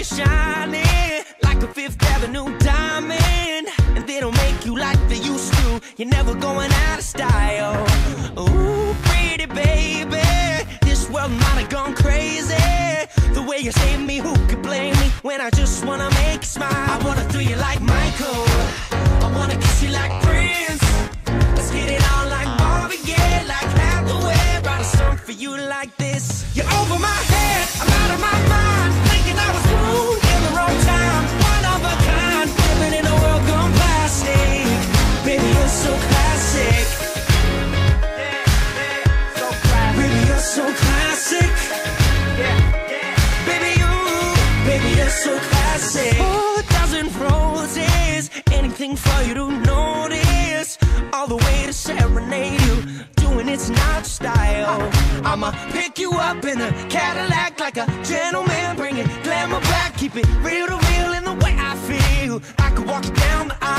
you're shining like a Fifth Avenue diamond. And they don't make you like they used to. You're never going out of style. Ooh, pretty baby. This world might have gone crazy. The way you save me, who could blame me? When I just wanna make you smile. I wanna throw you like Michael. I wanna kiss you like Prince. Let's get it on like Marvin Gaye, like Hathaway. Write a song for you like this. You're over my classic. Oh, a roses, anything for you to notice. All the way to serenade you, doing it's not style. I'ma pick you up in a Cadillac like a gentleman, bring it glamour back, keep it reel to reel in the way I feel. I could walk you down the aisle.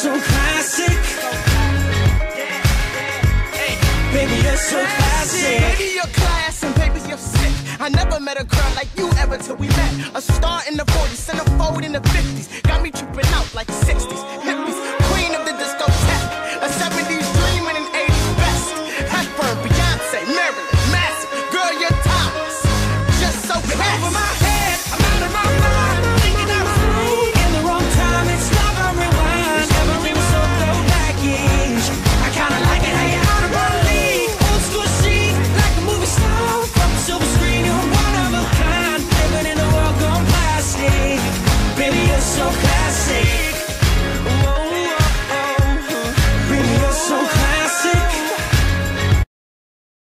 So classic. Baby, you're so classic. Baby, you're class and baby, you're sick. I never met a girl like you ever till we met. A star in the 40s, centerfold in so classic